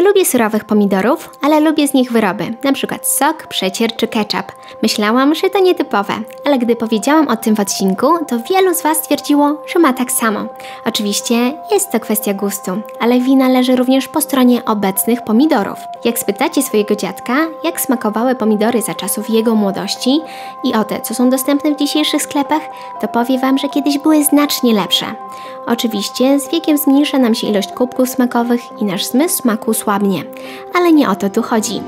Nie lubię surowych pomidorów, ale lubię z nich wyroby, np. sok, przecier czy ketchup. Myślałam, że to nietypowe, ale gdy powiedziałam o tym w odcinku, to wielu z Was stwierdziło, że ma tak samo. Oczywiście jest to kwestia gustu, ale wina leży również po stronie obecnych pomidorów. Jak spytacie swojego dziadka, jak smakowały pomidory za czasów jego młodości i o te, co są dostępne w dzisiejszych sklepach, to powie Wam, że kiedyś były znacznie lepsze. Oczywiście z wiekiem zmniejsza nam się ilość kubków smakowych i nasz zmysł smaku słabnie, ale nie o to tu chodzi.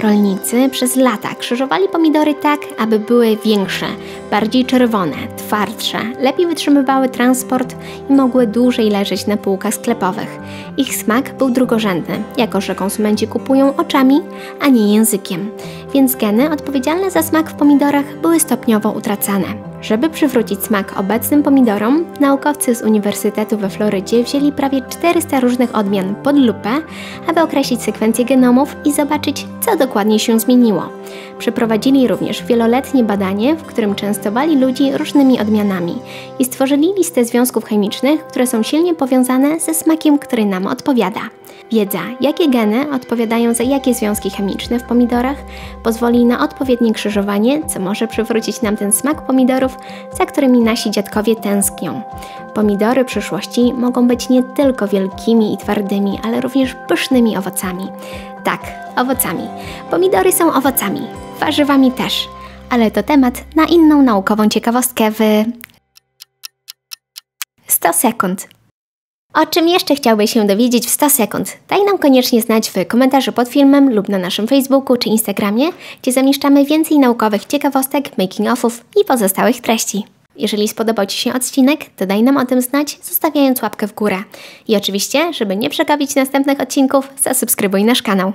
Rolnicy przez lata krzyżowali pomidory tak, aby były większe, bardziej czerwone, twardsze, lepiej wytrzymywały transport i mogły dłużej leżeć na półkach sklepowych. Ich smak był drugorzędny, jako że konsumenci kupują oczami, a nie językiem, więc geny odpowiedzialne za smak w pomidorach były stopniowo utracane. Żeby przywrócić smak obecnym pomidorom, naukowcy z Uniwersytetu we Florydzie wzięli prawie 400 różnych odmian pod lupę, aby określić sekwencję genomów i zobaczyć, co dokładnie się zmieniło. Przeprowadzili również wieloletnie badanie, w którym częstowali ludzi różnymi odmianami i stworzyli listę związków chemicznych, które są silnie powiązane ze smakiem, który nam odpowiada. Wiedza, jakie geny odpowiadają za jakie związki chemiczne w pomidorach, pozwoli na odpowiednie krzyżowanie, co może przywrócić nam ten smak pomidorów, za którymi nasi dziadkowie tęsknią. Pomidory przyszłości mogą być nie tylko wielkimi i twardymi, ale również pysznymi owocami. Tak, owocami. Pomidory są owocami, warzywami też. Ale to temat na inną naukową ciekawostkę w 100 sekund. O czym jeszcze chciałbyś się dowiedzieć w 100 sekund? Daj nam koniecznie znać w komentarzu pod filmem lub na naszym Facebooku czy Instagramie, gdzie zamieszczamy więcej naukowych ciekawostek, making-offów i pozostałych treści. Jeżeli spodobał Ci się odcinek, to daj nam o tym znać, zostawiając łapkę w górę. I oczywiście, żeby nie przegapić następnych odcinków, zasubskrybuj nasz kanał.